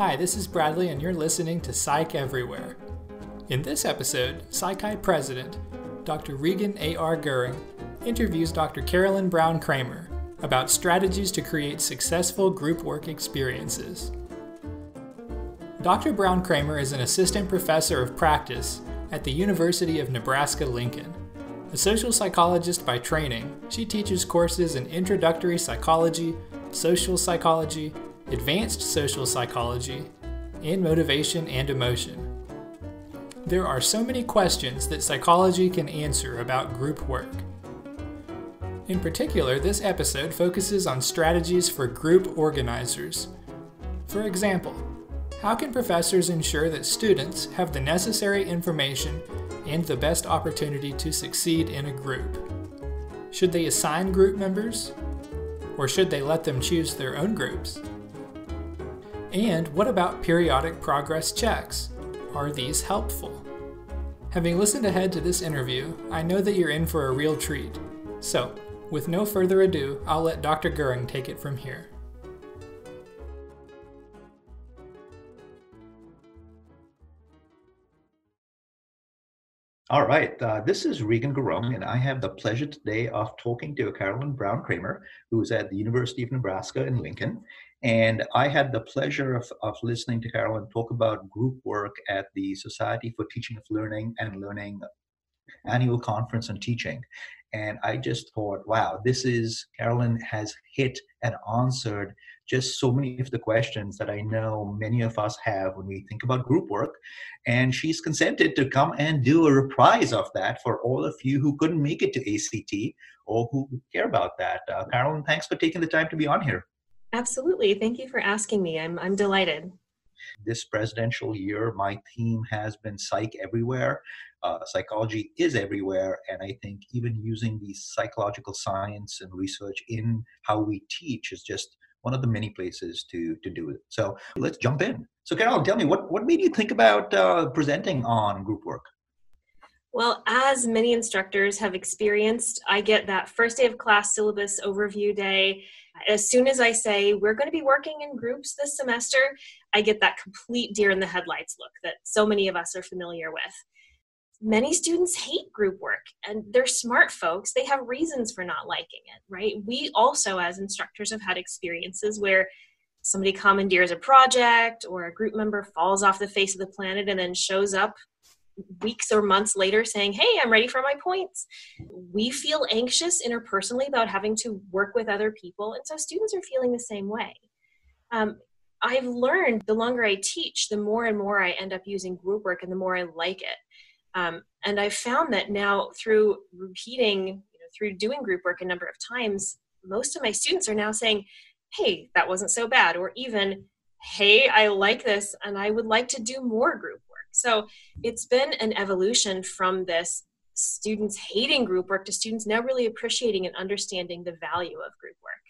Hi, this is Bradley, and you're listening to Psych Everywhere. In this episode, Psi Chi President, Dr. Regan A.R. Gurung, interviews Dr. Carolyn Brown Kramer about strategies to create successful group work experiences. Dr. Brown Kramer is an assistant professor of practice at the University of Nebraska Lincoln. A social psychologist by training, she teaches courses in introductory psychology, social psychology, advanced social psychology, and motivation and emotion. There are so many questions that psychology can answer about group work. In particular, this episode focuses on strategies for group organizers. For example, how can professors ensure that students have the necessary information and the best opportunity to succeed in a group. Should they assign group members? Or should they let them choose their own groups? And what about periodic progress checks? Are these helpful? Having listened ahead to this interview, I know that you're in for a real treat. So, with no further ado, I'll let Dr. Gurung take it from here. All right, uh, this is Regan Gurung, and I have the pleasure today of talking to Carolyn Brown Kramer, who's at the University of Nebraska in Lincoln. And I had the pleasure of, of listening to Carolyn talk about group work at the Society for Teaching of Learning and Learning annual conference on teaching. And I just thought, wow, this is, Carolyn has hit and answered just so many of the questions that I know many of us have when we think about group work. And she's consented to come and do a reprise of that for all of you who couldn't make it to ACT or who care about that. Uh, Carolyn, thanks for taking the time to be on here. Absolutely. Thank you for asking me. I'm, I'm delighted. This presidential year, my theme has been psych everywhere. Uh, psychology is everywhere, and I think even using the psychological science and research in how we teach is just one of the many places to to do it. So let's jump in. So Carol, tell me what what made you think about uh, presenting on group work? Well, as many instructors have experienced, I get that first day of class syllabus overview day. As soon as I say we're going to be working in groups this semester, I get that complete deer in the headlights look that so many of us are familiar with. Many students hate group work and they're smart folks. They have reasons for not liking it right? We also as instructors have had experiences where somebody commandeers a project or a group member falls off the face of the planet and then shows up weeks or months later saying hey i'm ready for my points we feel anxious interpersonally about having to work with other people and so students are feeling the same way um, i've learned the longer i teach the more and more i end up using group work and the more i like it um, and I've found that now through repeating, you know, through doing group work a number of times, most of my students are now saying, hey, that wasn't so bad, or even, hey, I like this and I would like to do more group. So it's been an evolution from this students hating group work to students now really appreciating and understanding the value of group work.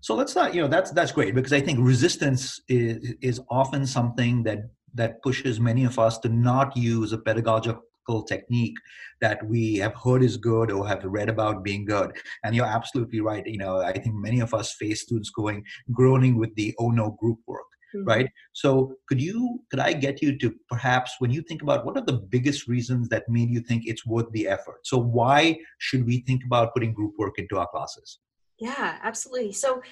So let's not, you know, that's that's great because I think resistance is is often something that that pushes many of us to not use a pedagogical technique that we have heard is good or have read about being good. And you're absolutely right. You know, I think many of us face students going groaning with the oh no group work. Mm-hmm. Right. So could you could I get you to perhaps when you think about what are the biggest reasons that made you think it's worth the effort? So why should we think about putting group work into our classes? Yeah, absolutely. So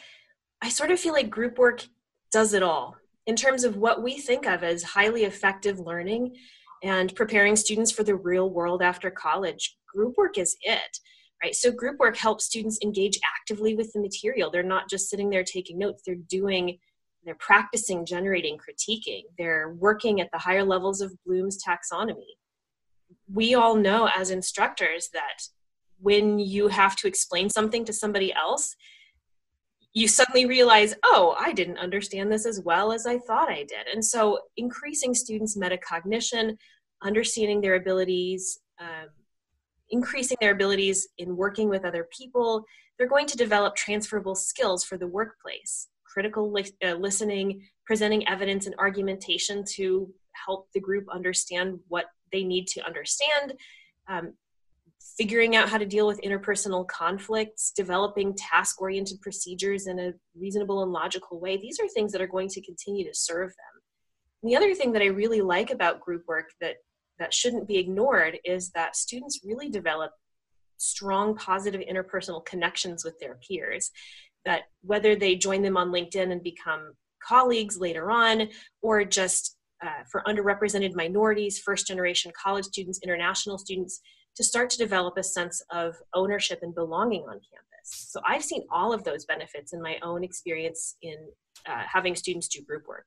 I sort of feel like group work does it all in terms of what we think of as highly effective learning and preparing students for the real world after college, group work is it. Right? So group work helps students engage actively with the material. They're not just sitting there taking notes, they're doing they're practicing generating critiquing. They're working at the higher levels of Bloom's taxonomy. We all know as instructors that when you have to explain something to somebody else, you suddenly realize, oh, I didn't understand this as well as I thought I did. And so, increasing students' metacognition, understanding their abilities, um, increasing their abilities in working with other people, they're going to develop transferable skills for the workplace critical li- uh, listening, presenting evidence and argumentation to help the group understand what they need to understand, um, figuring out how to deal with interpersonal conflicts, developing task oriented procedures in a reasonable and logical way. These are things that are going to continue to serve them. the other thing that I really like about group work that that shouldn't be ignored is that students really develop strong positive interpersonal connections with their peers that whether they join them on linkedin and become colleagues later on or just uh, for underrepresented minorities first generation college students international students to start to develop a sense of ownership and belonging on campus. So i've seen all of those benefits in my own experience in uh, having students do group work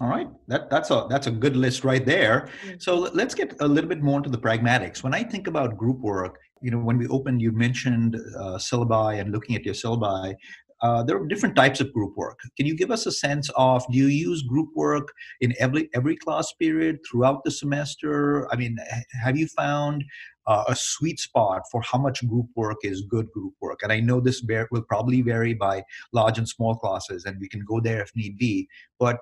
all right, that, that's a that's a good list right there. So let's get a little bit more into the pragmatics. When I think about group work, you know, when we opened, you mentioned uh, syllabi and looking at your syllabi. Uh, there are different types of group work. Can you give us a sense of do you use group work in every every class period throughout the semester? I mean, have you found uh, a sweet spot for how much group work is good group work? And I know this will probably vary by large and small classes, and we can go there if need be. But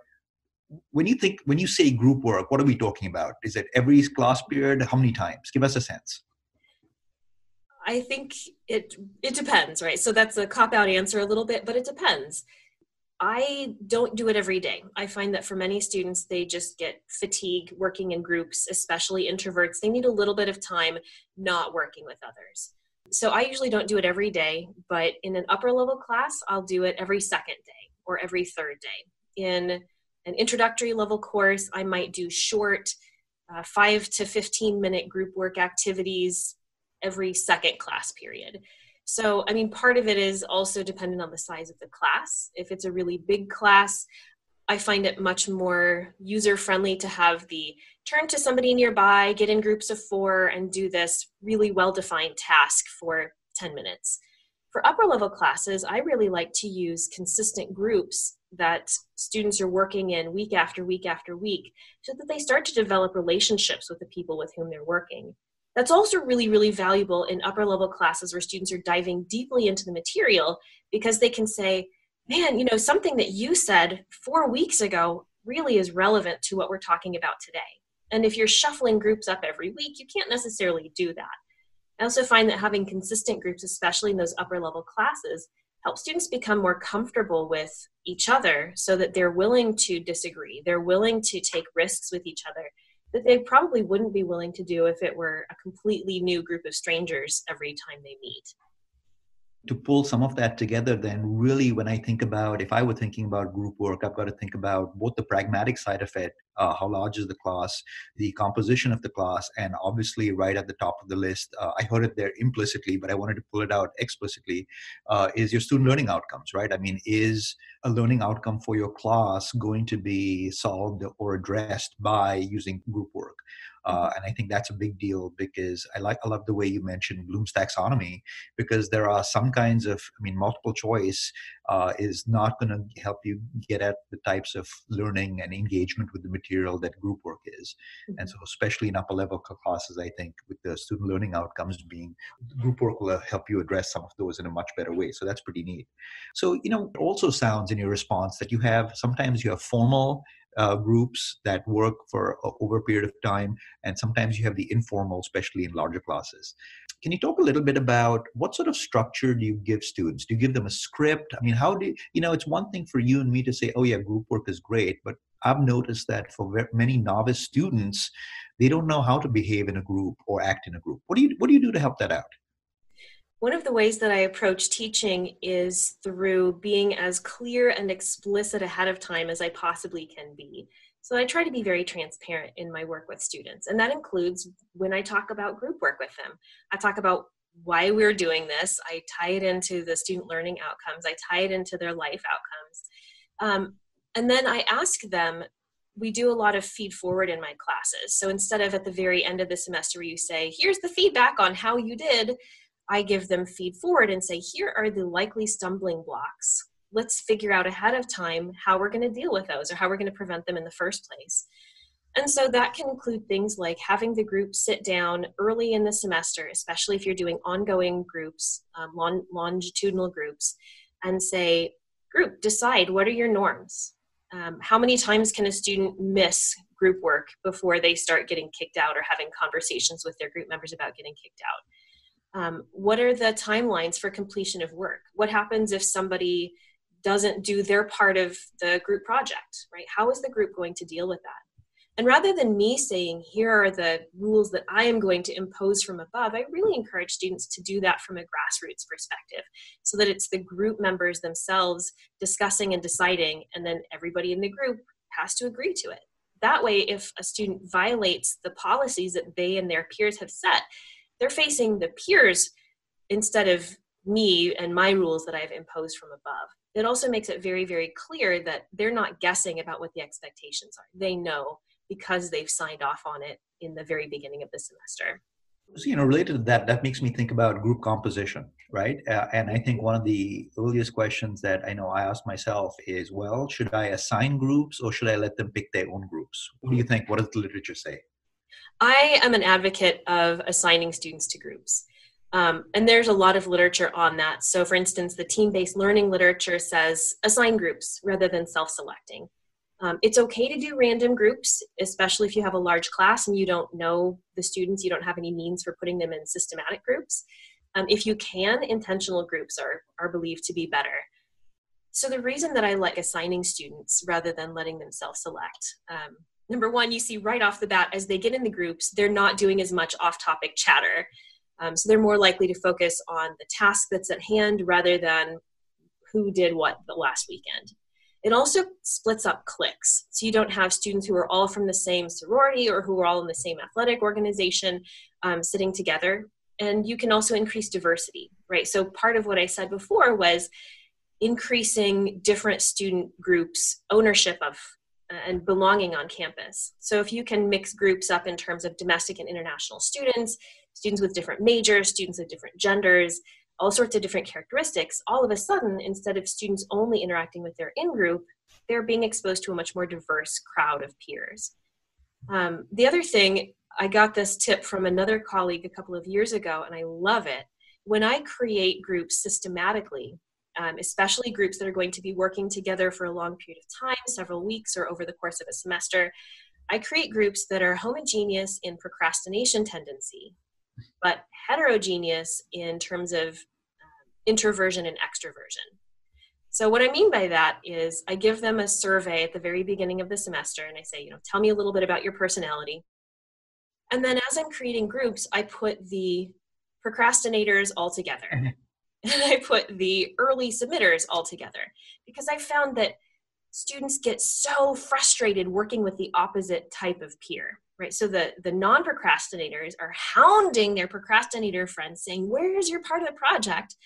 when you think when you say group work what are we talking about? Is it every class period? How many times? Give us a sense. I think it it depends right? So that's a cop out answer a little bit but it depends. I don't do it every day. I find that for many students they just get fatigue working in groups especially introverts. They need a little bit of time not working with others. So i usually don't do it every day but in an upper level class i'll do it every second day or every third day. In an introductory level course, I might do short uh, five to 15 minute group work activities every second class period. So, I mean, part of it is also dependent on the size of the class. If it's a really big class, I find it much more user friendly to have the turn to somebody nearby, get in groups of four, and do this really well defined task for 10 minutes. For upper level classes, I really like to use consistent groups that students are working in week after week after week so that they start to develop relationships with the people with whom they're working. That's also really, really valuable in upper level classes where students are diving deeply into the material because they can say, man, you know, something that you said four weeks ago really is relevant to what we're talking about today. And if you're shuffling groups up every week, you can't necessarily do that. I also find that having consistent groups, especially in those upper level classes, help students become more comfortable with each other so that they're willing to disagree. They're willing to take risks with each other that they probably wouldn't be willing to do if it were a completely new group of strangers every time they meet to pull some of that together then really when i think about if i were thinking about group work i've got to think about both the pragmatic side of it uh, how large is the class the composition of the class and obviously right at the top of the list uh, i heard it there implicitly but i wanted to pull it out explicitly uh, is your student learning outcomes right? I mean is a learning outcome for your class going to be solved or addressed by using group work uh, and I think that's a big deal because I like I love the way you mentioned Bloom's taxonomy because there are some kinds of I mean multiple choice uh, is not going to help you get at the types of learning and engagement with the material that group work is, mm-hmm. and so especially in upper level classes, I think with the student learning outcomes being group work will help you address some of those in a much better way. So that's pretty neat. So you know, it also sounds in your response that you have sometimes you have formal uh, groups that work for over a period of time, and sometimes you have the informal, especially in larger classes. Can you talk a little bit about what sort of structure do you give students? Do you give them a script? I mean, how do you, you know? It's one thing for you and me to say, "Oh yeah, group work is great," but I've noticed that for many novice students, they don't know how to behave in a group or act in a group. What do you what do you do to help that out? One of the ways that I approach teaching is through being as clear and explicit ahead of time as I possibly can be. So I try to be very transparent in my work with students, and that includes when I talk about group work with them. I talk about why we're doing this. I tie it into the student learning outcomes. I tie it into their life outcomes. Um, and then I ask them, we do a lot of feed forward in my classes. So instead of at the very end of the semester, you say, here's the feedback on how you did, I give them feed forward and say, here are the likely stumbling blocks. Let's figure out ahead of time how we're going to deal with those or how we're going to prevent them in the first place. And so that can include things like having the group sit down early in the semester, especially if you're doing ongoing groups, um, long, longitudinal groups, and say, group, decide what are your norms? Um, how many times can a student miss group work before they start getting kicked out or having conversations with their group members about getting kicked out? Um, what are the timelines for completion of work what happens if somebody doesn't do their part of the group project, right? How is the group going to deal with that? And rather than me saying, here are the rules that I am going to impose from above, I really encourage students to do that from a grassroots perspective so that it's the group members themselves discussing and deciding, and then everybody in the group has to agree to it. That way, if a student violates the policies that they and their peers have set, they're facing the peers instead of me and my rules that I've imposed from above. It also makes it very, very clear that they're not guessing about what the expectations are. They know because they've signed off on it in the very beginning of the semester. So, you know, related to that, that makes me think about group composition, right? Uh, and I think one of the earliest questions that I know I ask myself is, well, should I assign groups or should I let them pick their own groups? What do you think? What does the literature say? I am an advocate of assigning students to groups. Um, and there's a lot of literature on that. So, for instance, the team based learning literature says assign groups rather than self selecting. Um, it's okay to do random groups, especially if you have a large class and you don't know the students, you don't have any means for putting them in systematic groups. Um, if you can, intentional groups are, are believed to be better. So, the reason that I like assigning students rather than letting them self select um, number one, you see right off the bat as they get in the groups, they're not doing as much off topic chatter. Um, so, they're more likely to focus on the task that's at hand rather than who did what the last weekend. It also splits up cliques. So you don't have students who are all from the same sorority or who are all in the same athletic organization um, sitting together. And you can also increase diversity, right? So part of what I said before was increasing different student groups' ownership of and belonging on campus. So if you can mix groups up in terms of domestic and international students, students with different majors, students of different genders, all sorts of different characteristics, all of a sudden, instead of students only interacting with their in group, they're being exposed to a much more diverse crowd of peers. Um, the other thing, I got this tip from another colleague a couple of years ago, and I love it. When I create groups systematically, um, especially groups that are going to be working together for a long period of time, several weeks or over the course of a semester, I create groups that are homogeneous in procrastination tendency, but heterogeneous in terms of um, introversion and extroversion. So, what I mean by that is I give them a survey at the very beginning of the semester and I say, you know, tell me a little bit about your personality. And then as I'm creating groups, I put the procrastinators all together. And I put the early submitters all together because I found that students get so frustrated working with the opposite type of peer right? So the the non-procrastinators are hounding their procrastinator friends saying where's your part of the project?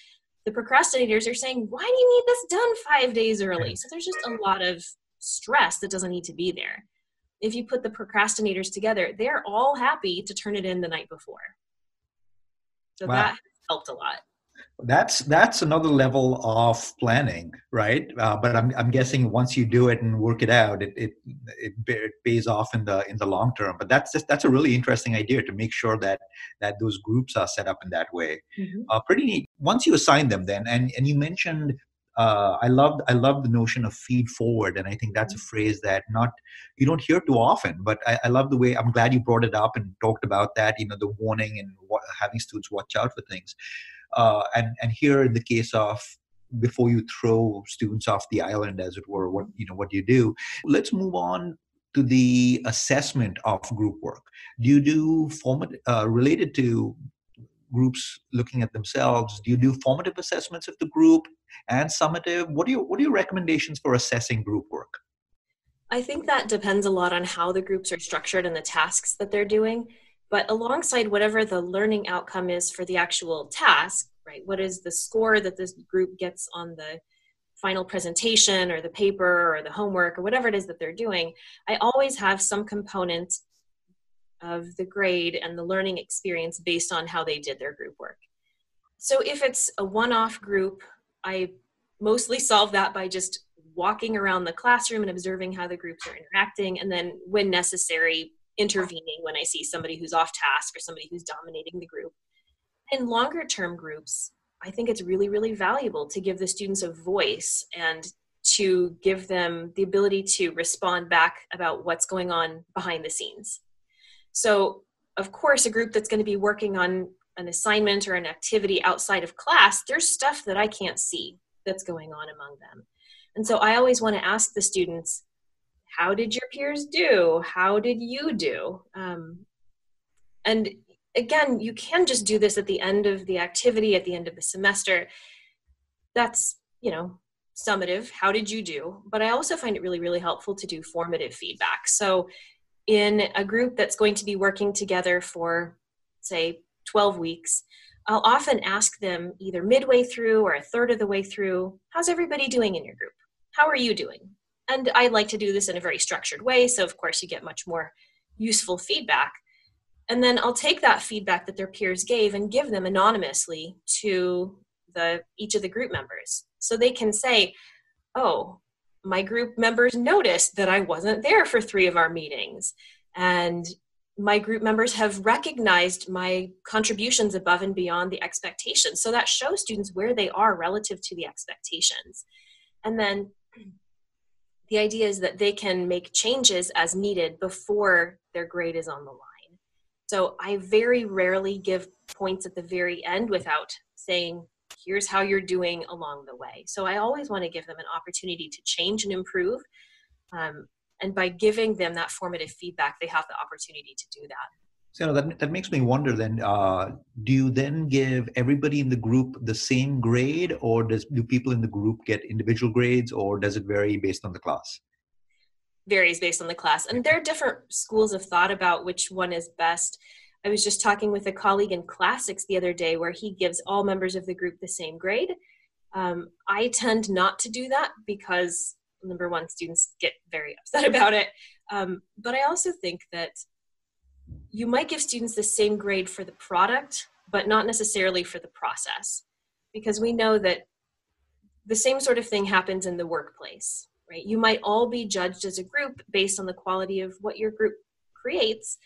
The procrastinators are saying why do you need this done five days early? So there's just a lot of stress that doesn't need to be there. If you put the procrastinators together they're all happy to turn it in the night before. So wow. that helped a lot that's that's another level of planning right uh, but I'm, I'm guessing once you do it and work it out it, it it it pays off in the in the long term but that's just that's a really interesting idea to make sure that that those groups are set up in that way mm-hmm. uh, pretty neat once you assign them then and and you mentioned uh, I love I love the notion of feed forward, and I think that's a mm-hmm. phrase that not you don't hear too often. But I, I love the way I'm glad you brought it up and talked about that. You know, the warning and what, having students watch out for things. Uh, and and here in the case of before you throw students off the island, as it were, what you know what do you do? Let's move on to the assessment of group work. Do you do format uh, related to groups looking at themselves? Do you do formative assessments of the group and summative? What are your what are your recommendations for assessing group work? I think that depends a lot on how the groups are structured and the tasks that they're doing. But alongside whatever the learning outcome is for the actual task, right? What is the score that this group gets on the final presentation or the paper or the homework or whatever it is that they're doing? I always have some component of the grade and the learning experience based on how they did their group work. So if it's a one off group, I mostly solve that by just walking around the classroom and observing how the groups are interacting, and then, when necessary, intervening when I see somebody who's off task or somebody who's dominating the group. In longer term groups, I think it's really, really valuable to give the students a voice and to give them the ability to respond back about what's going on behind the scenes. So, of course, a group that's going to be working on an assignment or an activity outside of class, there's stuff that I can't see that's going on among them. And so I always want to ask the students, how did your peers do? How did you do? Um, and again, you can just do this at the end of the activity, at the end of the semester. That's, you know, summative. How did you do? But I also find it really, really helpful to do formative feedback. So, in a group that's going to be working together for, say, 12 weeks, I'll often ask them either midway through or a third of the way through, how's everybody doing in your group? How are you doing? And I like to do this in a very structured way. So, of course, you get much more useful feedback. And then I'll take that feedback that their peers gave and give them anonymously to the each of the group members. So they can say, oh, my group members noticed that I wasn't there for three of our meetings. And my group members have recognized my contributions above and beyond the expectations. So that shows students where they are relative to the expectations. And then the idea is that they can make changes as needed before their grade is on the line. So I very rarely give points at the very end without saying, here's how you're doing along the way. So I always want to give them an opportunity to change and improve. Um, and by giving them that formative feedback, they have the opportunity to do that. So that, that makes me wonder then, uh, do you then give everybody in the group the same grade or does, do people in the group get individual grades or does it vary based on the class? Varies based on the class. And there are different schools of thought about which one is best. I was just talking with a colleague in classics the other day where he gives all members of the group the same grade. Um, I tend not to do that because number one, students get very upset about it. Um, but I also think that you might give students the same grade for the product, but not necessarily for the process, because we know that the same sort of thing happens in the workplace, right? You might all be judged as a group based on the quality of what your group creates,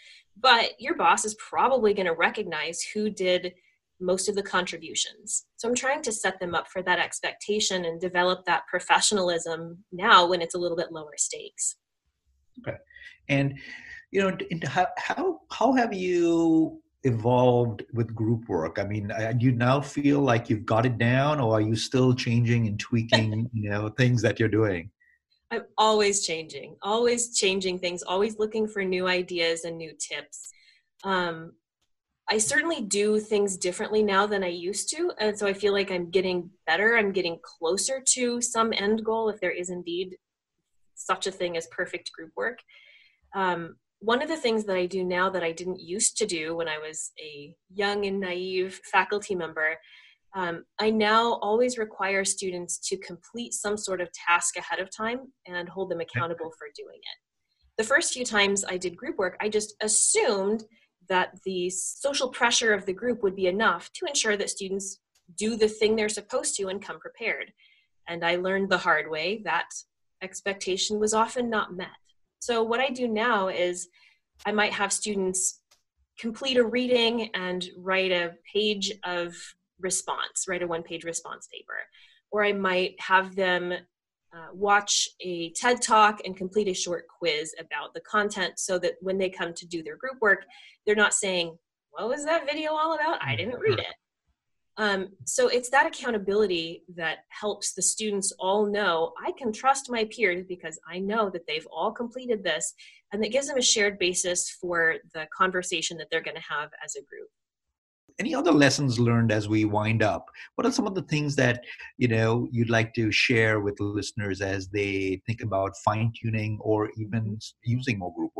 but your boss is probably going to recognize who did most of the contributions. So I'm trying to set them up for that expectation and develop that professionalism now when it's a little bit lower stakes. Okay. And you know how how how have you evolved with group work? I mean, do you now feel like you've got it down, or are you still changing and tweaking, you know, things that you're doing? I'm always changing, always changing things, always looking for new ideas and new tips. Um, I certainly do things differently now than I used to, and so I feel like I'm getting better. I'm getting closer to some end goal, if there is indeed such a thing as perfect group work. Um, one of the things that I do now that I didn't used to do when I was a young and naive faculty member, um, I now always require students to complete some sort of task ahead of time and hold them accountable for doing it. The first few times I did group work, I just assumed that the social pressure of the group would be enough to ensure that students do the thing they're supposed to and come prepared. And I learned the hard way that expectation was often not met. So, what I do now is I might have students complete a reading and write a page of response, write a one page response paper. Or I might have them uh, watch a TED talk and complete a short quiz about the content so that when they come to do their group work, they're not saying, What was that video all about? I didn't read it. Um, so it's that accountability that helps the students all know I can trust my peers because I know that they've all completed this, and that gives them a shared basis for the conversation that they're going to have as a group. Any other lessons learned as we wind up? What are some of the things that you know you'd like to share with listeners as they think about fine tuning or even using more group?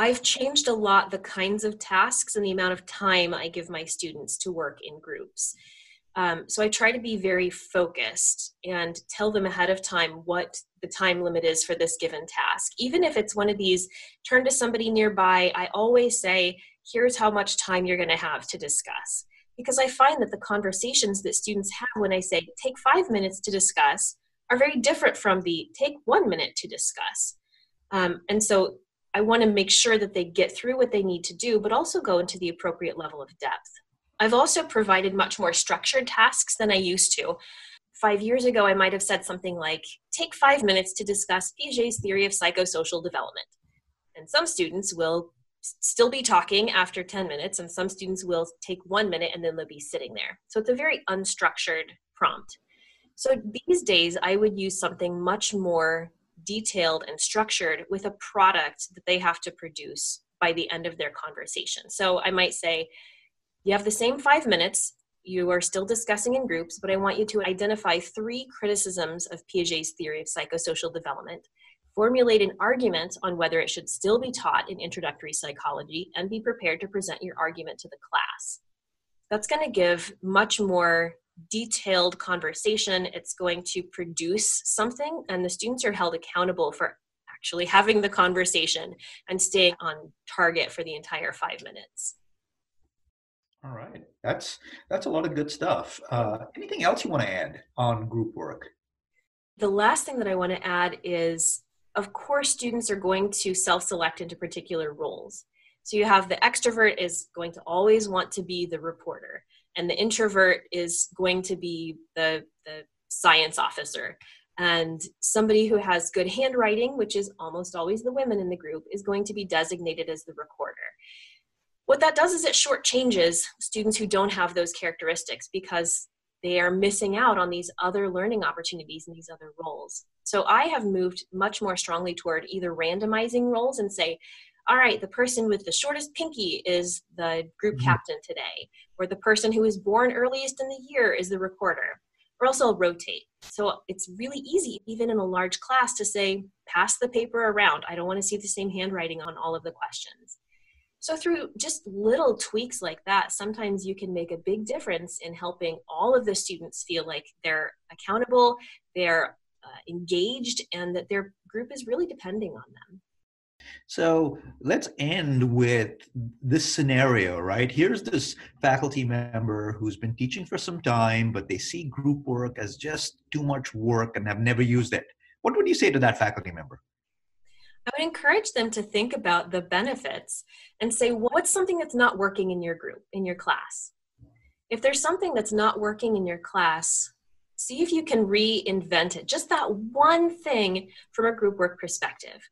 I've changed a lot the kinds of tasks and the amount of time I give my students to work in groups. Um, so I try to be very focused and tell them ahead of time what the time limit is for this given task. Even if it's one of these, turn to somebody nearby, I always say, here's how much time you're going to have to discuss. Because I find that the conversations that students have when I say, take five minutes to discuss, are very different from the take one minute to discuss. Um, and so I want to make sure that they get through what they need to do, but also go into the appropriate level of depth. I've also provided much more structured tasks than I used to. Five years ago, I might have said something like, take five minutes to discuss Piaget's theory of psychosocial development. And some students will still be talking after 10 minutes, and some students will take one minute and then they'll be sitting there. So it's a very unstructured prompt. So these days, I would use something much more detailed and structured with a product that they have to produce by the end of their conversation. So I might say, you have the same five minutes. You are still discussing in groups, but I want you to identify three criticisms of Piaget's theory of psychosocial development, formulate an argument on whether it should still be taught in introductory psychology, and be prepared to present your argument to the class. That's going to give much more detailed conversation. It's going to produce something, and the students are held accountable for actually having the conversation and staying on target for the entire five minutes. All right, that's that's a lot of good stuff. Uh, anything else you want to add on group work? The last thing that I want to add is, of course, students are going to self-select into particular roles. So you have the extrovert is going to always want to be the reporter, and the introvert is going to be the the science officer. And somebody who has good handwriting, which is almost always the women in the group, is going to be designated as the recorder what that does is it shortchanges students who don't have those characteristics because they are missing out on these other learning opportunities and these other roles. So I have moved much more strongly toward either randomizing roles and say, all right, the person with the shortest pinky is the group mm-hmm. captain today, or the person who was born earliest in the year is the recorder, or else I'll rotate. So it's really easy, even in a large class, to say, pass the paper around. I don't want to see the same handwriting on all of the questions. So, through just little tweaks like that, sometimes you can make a big difference in helping all of the students feel like they're accountable, they're uh, engaged, and that their group is really depending on them. So let's end with this scenario, right? Here's this faculty member who's been teaching for some time, but they see group work as just too much work and have never used it. What would you say to that faculty member? I would encourage them to think about the benefits and say, what's something that's not working in your group, in your class? If there's something that's not working in your class, see if you can reinvent it, just that one thing from a group work perspective.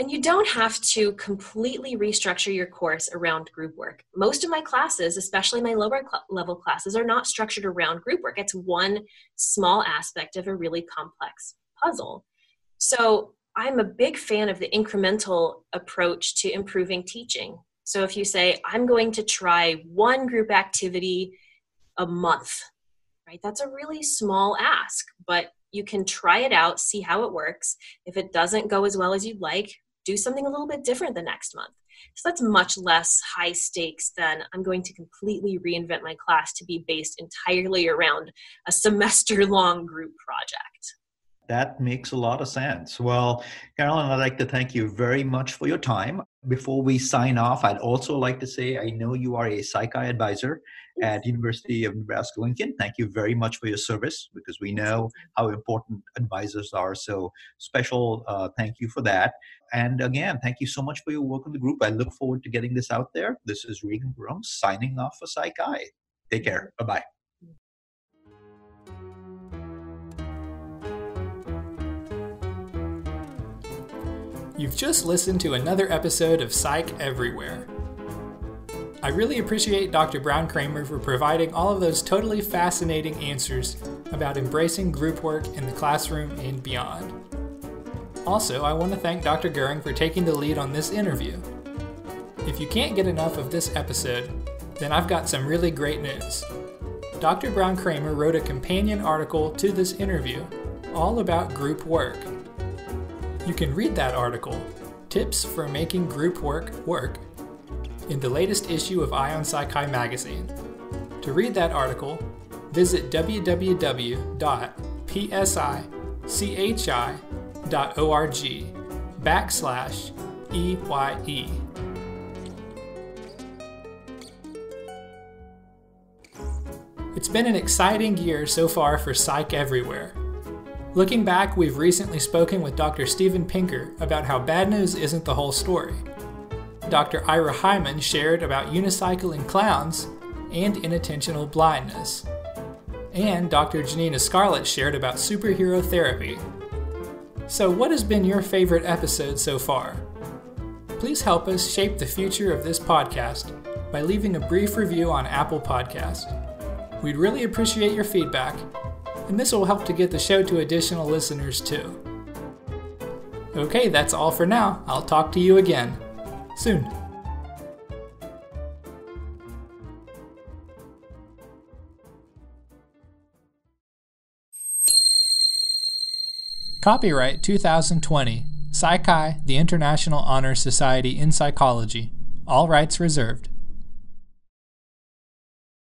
And you don't have to completely restructure your course around group work. Most of my classes, especially my lower cl- level classes, are not structured around group work. It's one small aspect of a really complex puzzle. So I'm a big fan of the incremental approach to improving teaching. So if you say, I'm going to try one group activity a month, right? That's a really small ask, but you can try it out, see how it works. If it doesn't go as well as you'd like, do something a little bit different the next month. So that's much less high stakes than I'm going to completely reinvent my class to be based entirely around a semester long group project. That makes a lot of sense. Well, Carolyn, I'd like to thank you very much for your time. Before we sign off, I'd also like to say I know you are a psych advisor at University of Nebraska Lincoln. Thank you very much for your service because we know how important advisors are. So special uh, thank you for that. And again, thank you so much for your work in the group. I look forward to getting this out there. This is Regan Gurung signing off for Psych Take care. Bye bye. You've just listened to another episode of Psych Everywhere. I really appreciate Dr. Brown Kramer for providing all of those totally fascinating answers about embracing group work in the classroom and beyond. Also, I want to thank Dr. Gurung for taking the lead on this interview. If you can't get enough of this episode, then I've got some really great news. Dr. Brown Kramer wrote a companion article to this interview all about group work you can read that article, Tips for Making Group Work Work, in the latest issue of Eye on Psi Chi magazine. To read that article, visit www.psichi.org backslash EYE. It's been an exciting year so far for Psych Everywhere. Looking back, we've recently spoken with Dr. Steven Pinker about how bad news isn't the whole story. Dr. Ira Hyman shared about unicycling clowns and inattentional blindness. And Dr. Janina Scarlet shared about superhero therapy. So, what has been your favorite episode so far? Please help us shape the future of this podcast by leaving a brief review on Apple Podcast. We'd really appreciate your feedback and this will help to get the show to additional listeners too. Okay, that's all for now. I'll talk to you again soon. Copyright 2020 Psi Chi, the International Honor Society in Psychology. All rights reserved.